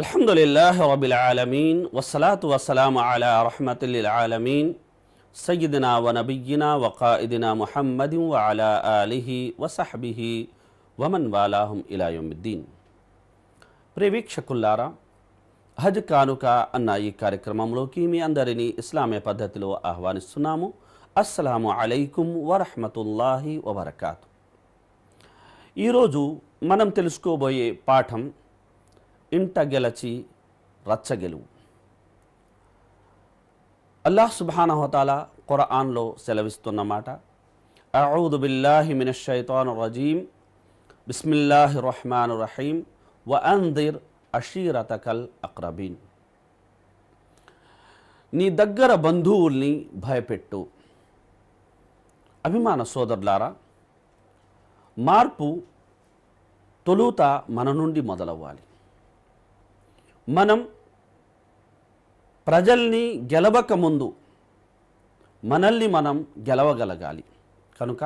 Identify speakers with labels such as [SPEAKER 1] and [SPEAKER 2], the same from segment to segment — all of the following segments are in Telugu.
[SPEAKER 1] الحمد لله رب العالمين والصلاة والسلام على رحمة للعالمين سيدنا ونبينا وقائدنا محمد وعلى آله وصحبه ومن والاهم إلى يوم الدين ప్రేవీక్షకుల్లారా హజ్ కానుక అన్న ఈ కార్యక్రమంలోకి మీ అందరినీ ఇస్లామీ పద్ధతిలో ఆహ్వానిస్తున్నాము అస్సలాము అలైకుం వరహమతుల్లాహి వబర్కాతు ఈరోజు మనం తెలుసుకోబోయే పాఠం ఇంట గెలచి రచ్చగెలువు. అల్లాహ్ సుబానహతాల ఖురాన్లో సెలవిస్తున్న మాట అఊదు బిల్లాహి మినష్ షైతాను రజీం బిస్మిల్లాహి రహమాన్ రహీం వ అందిర్ అషీరతకల్ అక్రబీన్. నీ దగ్గర బంధువుల్ని భయపెట్టు. అభిమాన సోదరులారా మార్పు తొలుత మన నుండి మొదలవ్వాలి. మనం ప్రజల్ని గెలవక ముందు మనల్ని మనం గెలవగలగాలి. కనుక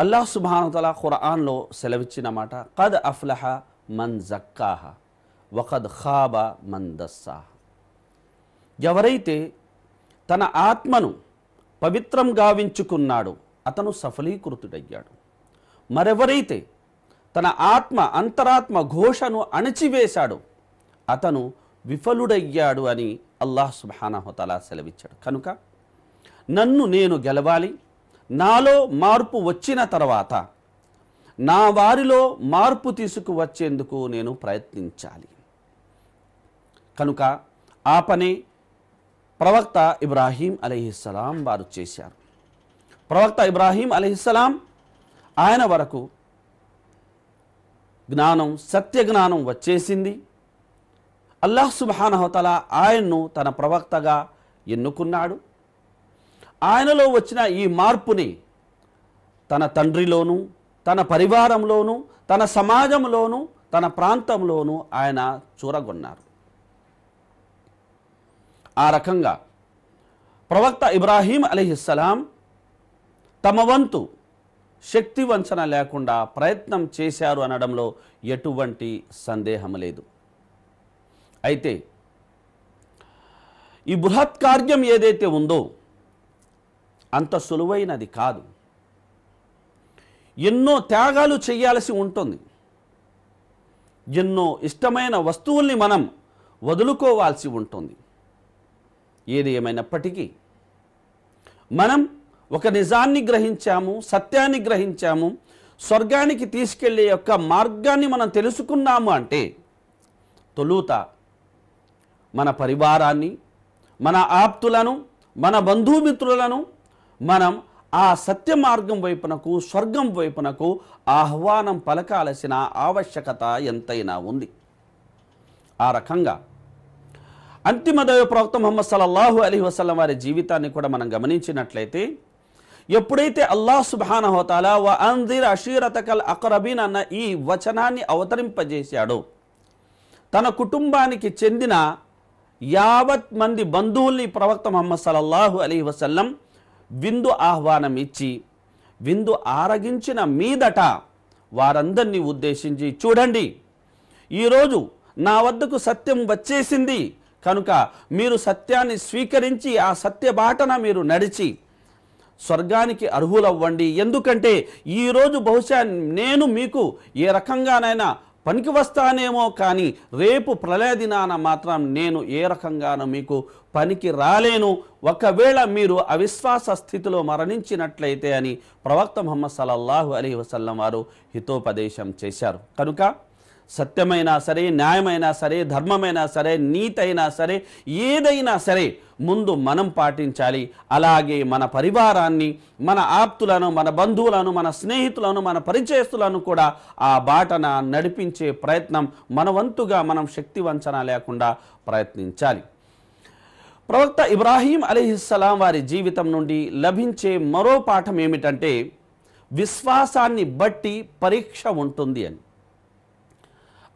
[SPEAKER 1] అల్లాహ్ సుబానతల ఖురాన్లో సెలవిచ్చిన మాట కద్ అఫ్లహ మన్ జక్కాహ వకద్ ఖాబ మన్ దస్సాహ. ఎవరైతే తన ఆత్మను పవిత్రం గావించుకున్నాడో అతను సఫలీకృతుడయ్యాడు. మరెవరైతే తన ఆత్మ అంతరాత్మ ఘోషను అణచివేశాడు. అతను విఫలుడయ్యాడు అని అల్లాహ్ సుబానహతలా సెలవిచ్చాడు. కనుక నన్ను నేను గెలవాలి నాలో మార్పు వచ్చిన తర్వాత నా వారిలో మార్పు తీసుకువచ్చేందుకు నేను ప్రయత్నించాలి. కనుక ఆ పనే ప్రవక్త ఇబ్రాహీం అలీహిస్సలాం వారు చేశారు. ప్రవక్త ఇబ్రాహీం అలీహిస్సలాం ఆయన వరకు జ్ఞానం సత్య జ్ఞానం వచ్చేసింది. అల్లాహ్ సుబానహతల ఆయన్ను తన ప్రవక్తగా ఎన్నుకున్నాడు. ఆయనలో వచ్చిన ఈ మార్పుని తన తండ్రిలోనూ తన పరివారంలోనూ తన సమాజంలోనూ తన ప్రాంతంలోనూ ఆయన చూరగొన్నారు. ఆ రకంగా ప్రవక్త ఇబ్రాహీం అలీహిస్సలాం తమ వంతు శక్తి వంచన లేకుండా ప్రయత్నం చేశారు అనడంలో ఎటువంటి సందేహం లేదు. అయితే ఈ బృహత్కార్యం ఏదైతే ఉందో అంత సులువైనది కాదు. ఎన్నో త్యాగాలు చేయాల్సి ఉంటుంది. ఎన్నో ఇష్టమైన వస్తువుల్ని మనం వదులుకోవాల్సి ఉంటుంది. ఏది ఏమైనప్పటికీ మనం ఒక నిజాన్ని గ్రహించాము సత్యాన్ని గ్రహించాము స్వర్గానికి తీసుకెళ్ళే యొక్క మార్గాన్ని మనం తెలుసుకున్నాము అంటే తొలుత మన పరివారాన్ని మన ఆప్తులను మన బంధుమిత్రులను మనం ఆ సత్య మార్గం వైపునకు స్వర్గం వైపునకు ఆహ్వానం పలకాల్సిన ఆవశ్యకత ఎంతైనా ఉంది. ఆ రకంగా అంతిమ దైవ ప్రవక్త మొహమ్మద్ సల్లల్లాహు అలీ వసలం వారి జీవితాన్ని కూడా మనం గమనించినట్లయితే ఎప్పుడైతే అల్లాహ్ సుబాన హోతాలా వ అందిర్ అషీరతకల్ అక్రబీన్ అన్న ఈ వచనాన్ని అవతరింపజేశాడు. తన కుటుంబానికి చెందిన యావత్ మంది బంధువుల్ని ప్రవక్త మహమ్మద్ సలల్లాహు అలీ వసల్లం విందు ఆహ్వానం ఇచ్చి విందు ఆరగించిన మీదట వారందరినీ ఉద్దేశించి చూడండి ఈరోజు నా వద్దకు సత్యం వచ్చేసింది కనుక మీరు సత్యాన్ని స్వీకరించి ఆ సత్య బాటన మీరు నడిచి స్వర్గానికి అర్హులవ్వండి. ఎందుకంటే ఈరోజు బహుశా నేను మీకు ఏ రకంగానైనా పనికి వస్తానేమో కానీ రేపు ప్రళయ దినాన మాత్రం నేను ఏ రకంగానో మీకు పనికి రాలేను. ఒకవేళ మీరు అవిశ్వాస స్థితిలో మరణించినట్లయితే అని ప్రవక్త ముహమ్మద్ సలల్లాహు అలీ వసల్లం వారు హితోపదేశం చేశారు. కనుక సత్యమైనా సరే న్యాయమైనా సరే ధర్మమైనా సరే నీతైనా సరే ఏదైనా సరే ముందు మనం పాటించాలి. అలాగే మన పరివారాన్ని మన ఆప్తులను మన బంధువులను మన స్నేహితులను మన పరిచయస్తులను కూడా ఆ బాటన నడిపించే ప్రయత్నం మన వంతుగా మనం శక్తి వంచన లేకుండా ప్రయత్నించాలి. ప్రవక్త ఇబ్రాహీం అలీహిస్సలాం వారి జీవితం నుండి లభించే మరో పాఠం ఏమిటంటే విశ్వాసాన్ని బట్టి పరీక్ష ఉంటుంది అని.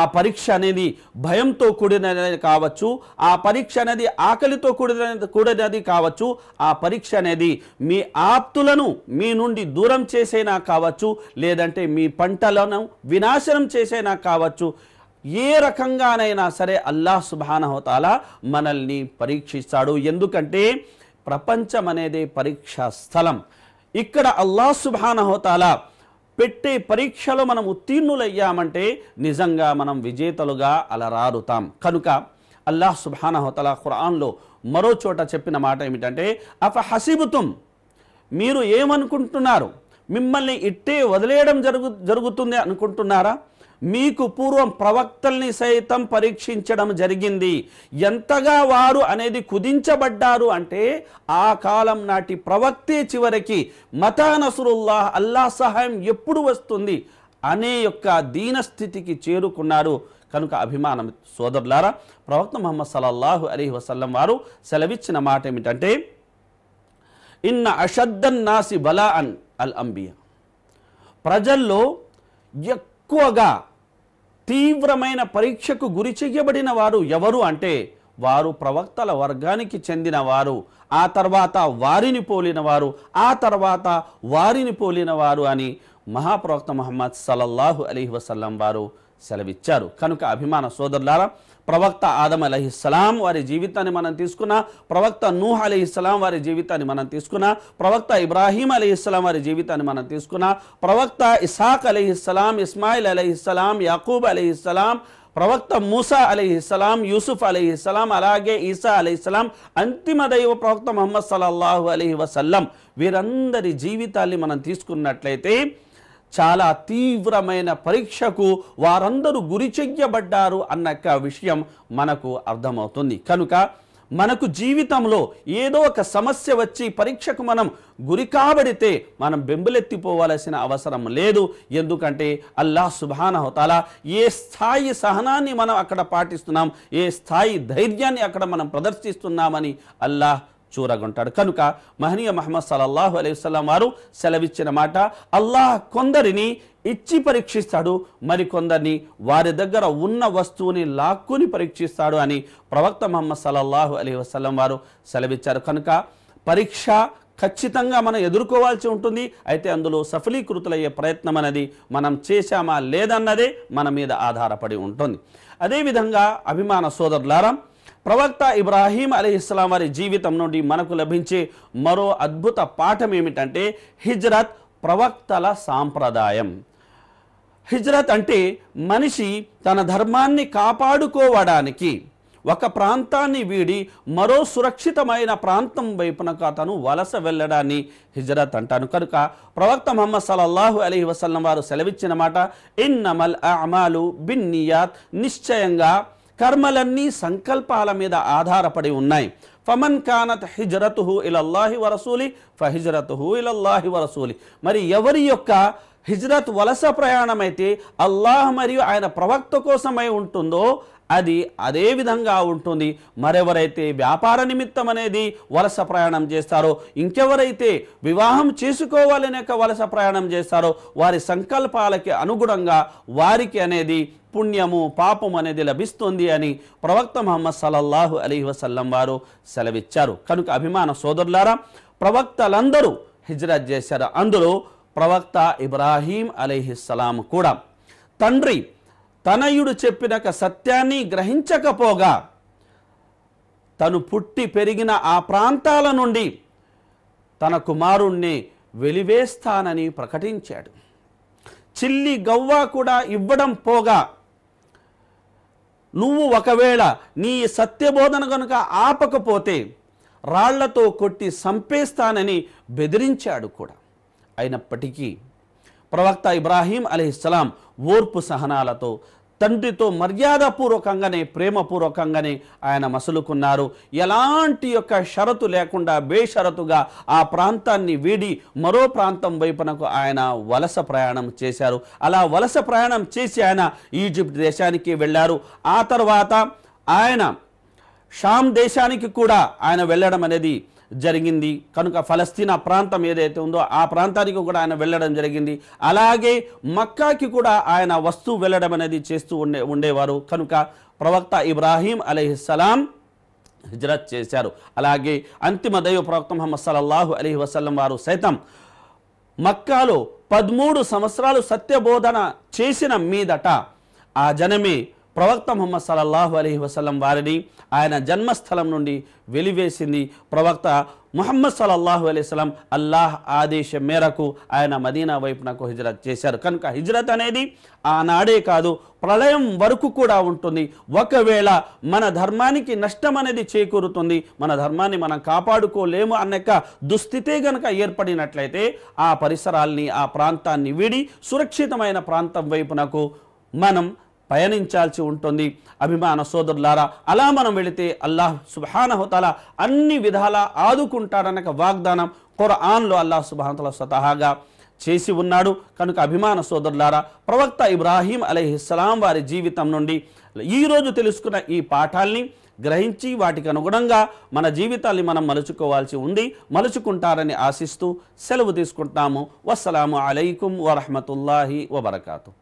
[SPEAKER 1] ఆ పరీక్ష అనేది భయంతో కూడినది కావచ్చు ఆ పరీక్ష అనేది ఆకలితో కూడిన కూడినది కావచ్చు ఆ పరీక్ష అనేది మీ ఆప్తులను మీ నుండి దూరం చేసేనా కావచ్చు లేదంటే మీ పంటలను వినాశనం చేసేనా కావచ్చు ఏ రకంగానైనా సరే అల్లాహ్ సుబానహోతాల మనల్ని పరీక్షిస్తాడు. ఎందుకంటే ప్రపంచం అనేది పరీక్షా స్థలం. ఇక్కడ అల్లాహ్ సుబానహోతాల పెట్టే పరీక్షలో మనం ఉత్తీర్ణులయ్యామంటే నిజంగా మనం విజేతలుగా అలరారుతాం. కనుక అల్లాహ్ సుబానహోతల ఖురాన్లో మరో చోట చెప్పిన మాట ఏమిటంటే అఫ హసిబుతుం మీరు ఏమనుకుంటున్నారు? మిమ్మల్ని ఇట్టే వదిలేయడం జరుగు జరుగుతుంది అనుకుంటున్నారా? మీకు పూర్వం ప్రవక్తల్ని సైతం పరీక్షించడం జరిగింది. ఎంతగా వారు అనేది కుదించబడ్డారు అంటే ఆ కాలం నాటి ప్రవక్తే చివరికి మతా నసురుల్లాహ్ అల్లాహ్ సహాయం ఎప్పుడు వస్తుంది అనే యొక్క దీనస్థితికి చేరుకున్నారు. కనుక అభిమానం సోదరులారా ప్రవక్త మహమ్మద్ సలల్లాహు అలీ వసల్లం వారు సెలవిచ్చిన మాట ఏమిటంటే ఇన్న అషద్దన్ నాసి బలా అన్ అల్ అంబియా. ప్రజల్లో ఎక్కువగా తీవ్రమైన పరీక్షకు గురి చేయబడిన వారు ఎవరు అంటే వారు ప్రవక్తల వర్గానికి చెందిన వారు ఆ తర్వాత వారిని పోలిన వారు ఆ తర్వాత వారిని పోలిన వారు అని మహాప్రవక్త మహమ్మద్ సల్లల్లాహు అలీ వసల్లం వారు సెలవిచ్చారు. కనుక అభిమాన సోదరులారా ప్రవక్త ఆదం అలహిస్సలాం వారి జీవితాన్ని మనం తీసుకున్న ప్రవక్త నూహ్ అలీస్లాం వారి జీవితాన్ని మనం తీసుకున్న ప్రవక్త ఇబ్రాహీం అలీస్లాం వారి జీవితాన్ని మనం తీసుకున్న ప్రవక్త ఇసాక్ అలీహిస్సలాం ఇస్మాయిల్ అలీస్లాం యాకూబ్ అలీహిస్సలాం ప్రవక్త మూసా అలీహిస్సలాం యూసుఫ్ అలీహిస్సలాం అలాగే ఈసా అలీస్లాం అంతిమ దైవ ప్రవక్త మొహమ్మద్ సల్లల్లాహు అలీ వసల్లం. వీరందరి జీవితాన్ని మనం తీసుకున్నట్లయితే చాలా తీవ్రమైన పరీక్షకు వారందరూ గురి చెయ్యబడ్డారు అన్న విషయం మనకు అర్థమవుతుంది. కనుక మనకు జీవితంలో ఏదో ఒక సమస్య వచ్చి పరీక్షకు మనం గురి కాబడితే మనం బెంబులెత్తిపోవలసిన అవసరం లేదు. ఎందుకంటే అల్లాహ్ సుబానహతాల ఏ స్థాయి సహనాన్ని మనం అక్కడ పాటిస్తున్నాం ఏ స్థాయి ధైర్యాన్ని అక్కడ మనం ప్రదర్శిస్తున్నామని అల్లాహ్ చూరగొంటాడు. కనుక మహనీయ మహమ్మద్ సల్లల్లాహు అలైవల్లం వారు సెలవిచ్చిన మాట అల్లాహ్ కొందరిని ఇచ్చి పరీక్షిస్తాడు మరికొందరిని వారి దగ్గర ఉన్న వస్తువుని లాక్కుని పరీక్షిస్తాడు అని ప్రవక్త మహమ్మద్ సల్లల్లాహు అలీ వసలం వారు సెలవిచ్చారు. కనుక పరీక్ష ఖచ్చితంగా మనం ఎదుర్కోవాల్సి ఉంటుంది. అయితే అందులో సఫలీకృతులయ్యే ప్రయత్నం అనేది మనం చేశామా లేదన్నదే మన మీద ఆధారపడి ఉంటుంది. అదేవిధంగా అభిమాన సోదరులారా ప్రవక్త ఇబ్రాహీం అలీ ఇస్లాం వారి జీవితం నుండి మనకు లభించే మరో అద్భుత పాఠం ఏమిటంటే హిజ్రత్ ప్రవక్తల సాంప్రదాయం. హిజ్రత్ అంటే మనిషి తన ధర్మాన్ని కాపాడుకోవడానికి ఒక ప్రాంతాన్ని వీడి మరో సురక్షితమైన ప్రాంతం వైపునకు అతను వలస వెళ్ళడాన్ని హిజరత్ అంటాను కనుక ప్రవక్త మహమ్మద్ సలల్లాహు అలీ వసల్లం వారు సెలవిచ్చిన మాట ఇన్నమల్ అమాలు బిన్నియాత్ నిశ్చయంగా కర్మలన్నీ సంకల్పాల మీద ఆధారపడి ఉన్నాయి. ఫమన్ కానత్ హిజరతుహు ఇలల్లాహి వరసూలి ఫహిజరతుహు ఇలల్లాహి వరసూలి మరి ఎవరి యొక్క హిజ్రత్ వలస ప్రయాణమైతే అల్లాహ్ మరియు ఆయన ప్రవక్త కోసమై ఉంటుందో అది అదే విధంగా ఉంటుంది. మరెవరైతే వ్యాపార నిమిత్తం అనేది వలస ప్రయాణం చేస్తారో ఇంకెవరైతే వివాహం చేసుకోవాలనే వలస ప్రయాణం చేస్తారో వారి సంకల్పాలకి అనుగుణంగా వారికి అనేది పుణ్యము పాపం అనేది లభిస్తుంది అని ప్రవక్త మహమ్మద్ సల్లల్లాహు అలీ వసల్లం వారు సెలవిచ్చారు. కనుక అభిమాన సోదరులారా ప్రవక్తలందరూ హిజ్రత్ చేశారు. అందులో ప్రవక్త ఇబ్రాహీం అలీహిస్సలాం కూడా తండ్రి తనయుడు చెప్పిన సత్యాన్ని గ్రహించకపోగా తను పుట్టి పెరిగిన ఆ ప్రాంతాల నుండి తన కుమారుణ్ణి వెలివేస్తానని ప్రకటించాడు. చిల్లి గవ్వ కూడా ఇవ్వడం పోగా నువ్వు ఒకవేళ నీ సత్యబోధన కనుక ఆపకపోతే రాళ్ళతో కొట్టి సంపేస్తానని బెదిరించాడు కూడా. అయినప్పటికీ ప్రవక్త ఇబ్రాహీం అలీస్లాం ఓర్పు సహనాలతో తండ్రితో మర్యాదపూర్వకంగానే ప్రేమపూర్వకంగానే ఆయన మసులుకున్నారు. ఎలాంటి యొక్క షరతు లేకుండా బేషరతుగా ఆ ప్రాంతాన్ని వీడి మరో ప్రాంతం వైపునకు ఆయన వలస ప్రయాణం చేశారు. అలా వలస ప్రయాణం చేసి ఆయన ఈజిప్ట్ దేశానికి వెళ్ళారు. ఆ తర్వాత ఆయన షామ్ దేశానికి కూడా ఆయన వెళ్ళడం అనేది జరిగింది. కనుక ఫలస్తీనా ప్రాంతం ఏదైతే ఉందో ఆ ప్రాంతానికి కూడా ఆయన వెళ్ళడం జరిగింది. అలాగే మక్కాకి కూడా ఆయన వస్తూ వెళ్ళడం అనేది చేస్తూ ఉండే ఉండేవారు. కనుక ప్రవక్త ఇబ్రాహీం అలీహిస్సలాం హిజ్రత్ చేశారు. అలాగే అంతిమ దైవ ప్రవక్త మహమ్మద్ సల్లల్లాహు అలీ వసల్లం వారు సైతం మక్కాలో పదమూడు సంవత్సరాలు సత్యబోధన చేసిన మీదట ఆ జనమే ప్రవక్త ముహమ్మద్ సల్లల్లాహు అలీ వసల్లం వారిని ఆయన జన్మస్థలం నుండి వెలివేసింది. ప్రవక్త ముహమ్మద్ సల్లల్లాహు అలైస్లం అల్లాహ్ ఆదేశం మేరకు ఆయన మదీనా వైపునకు హిజ్రత్ చేశారు. కనుక హిజ్రత్ అనేది ఆనాడే కాదు ప్రళయం వరకు కూడా ఉంటుంది. ఒకవేళ మన ధర్మానికి నష్టం అనేది చేకూరుతుంది మన ధర్మాన్ని మనం కాపాడుకోలేము అన్నక దుస్థితే గనక ఏర్పడినట్లయితే ఆ పరిసరాల్ని ఆ ప్రాంతాన్ని వీడి సురక్షితమైన ప్రాంతం వైపునకు మనం పయనించాల్సి ఉంటుంది. అభిమాన సోదరులారా అలా మనం వెళితే అల్లాహ్ సుబానహుతాల అన్ని విధాలా ఆదుకుంటాడనక వాగ్దానం ఖురాన్లో అల్లాహ్ సుబానతల స్వతహాగా చేసి ఉన్నాడు. కనుక అభిమాన సోదరులారా ప్రవక్త ఇబ్రాహీం అలీహిస్సలాం వారి జీవితం నుండి ఈరోజు తెలుసుకున్న ఈ పాఠాల్ని గ్రహించి వాటికి అనుగుణంగా మన జీవితాల్ని మనం మలుచుకోవాల్సి ఉంది. మలుచుకుంటారని ఆశిస్తూ సెలవు తీసుకుంటాము. వస్సలాము అలైకుం వరహమతుల్లాహి వబర్కాతు.